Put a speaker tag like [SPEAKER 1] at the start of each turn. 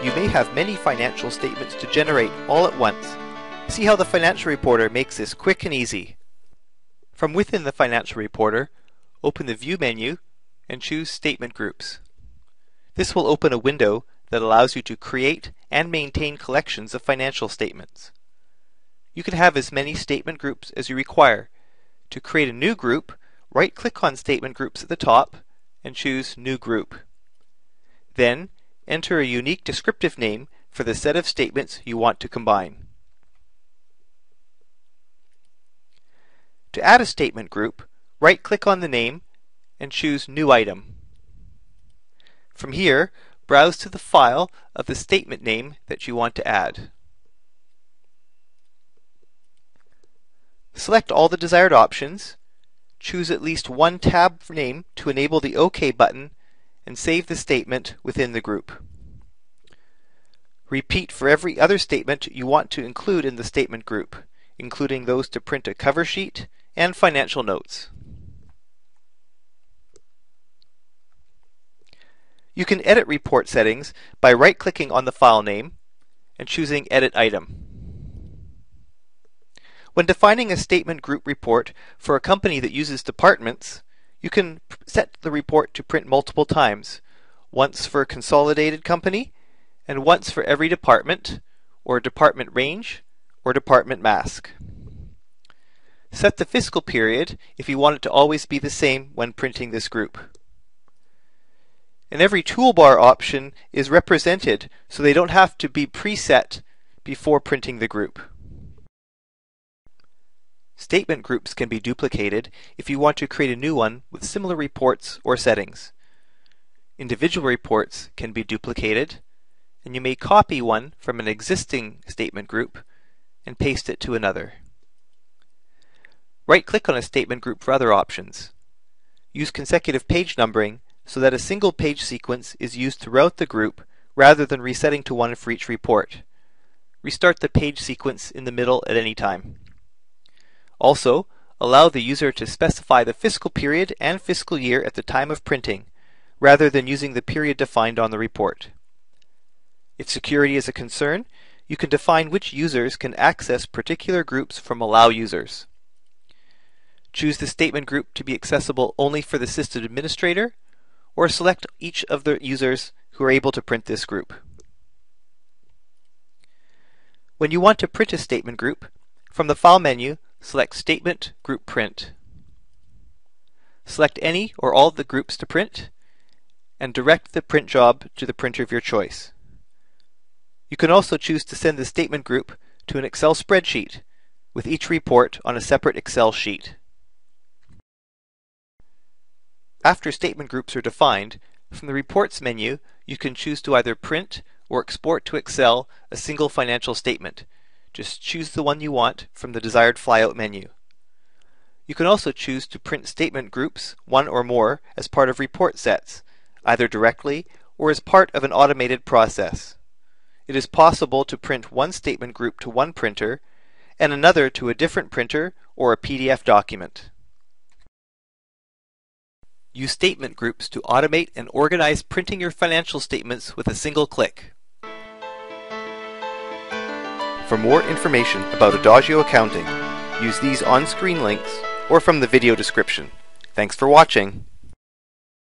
[SPEAKER 1] You may have many financial statements to generate all at once. See how the Financial Reporter makes this quick and easy. From within the Financial Reporter, open the View menu and choose Statement Groups. This will open a window that allows you to create and maintain collections of financial statements. You can have as many statement groups as you require. To create a new group, right-click on Statement Groups at the top and choose New Group. Then, enter a unique descriptive name for the set of statements you want to combine. To add a statement group, right-click on the name and choose New Item. From here, browse to the file of the statement name that you want to add. Select all the desired options, choose at least one tab name to enable the OK button, and save the statement within the group. Repeat for every other statement you want to include in the statement group, including those to print a cover sheet and financial notes. You can edit report settings by right-clicking on the file name and choosing Edit Item. When defining a statement group report for a company that uses departments, you can set the report to print multiple times, once for a consolidated company and once for every department, or department range, or department mask. Set the fiscal period if you want it to always be the same when printing this group and every toolbar option is represented so they don't have to be preset before printing the group. Statement groups can be duplicated if you want to create a new one with similar reports or settings. Individual reports can be duplicated, and you may copy one from an existing statement group and paste it to another. Right-click on a statement group for other options. Use consecutive page numbering so that a single page sequence is used throughout the group rather than resetting to one for each report. Restart the page sequence in the middle at any time. Also, allow the user to specify the fiscal period and fiscal year at the time of printing, rather than using the period defined on the report. If security is a concern, you can define which users can access particular groups from Allow Users. Choose the statement group to be accessible only for the system administrator or select each of the users who are able to print this group. When you want to print a statement group, from the File menu, select Statement Group Print. Select any or all of the groups to print, and direct the print job to the printer of your choice. You can also choose to send the statement group to an Excel spreadsheet, with each report on a separate Excel sheet. After statement groups are defined, from the Reports menu, you can choose to either print or export to Excel a single financial statement. Just choose the one you want from the desired flyout menu. You can also choose to print statement groups, one or more, as part of report sets, either directly or as part of an automated process. It is possible to print one statement group to one printer and another to a different printer or a PDF document. Use statement groups to automate and organize printing your financial statements with a single click. For more information about Adagio Accounting, use these on-screen links or from the video description. Thanks for watching.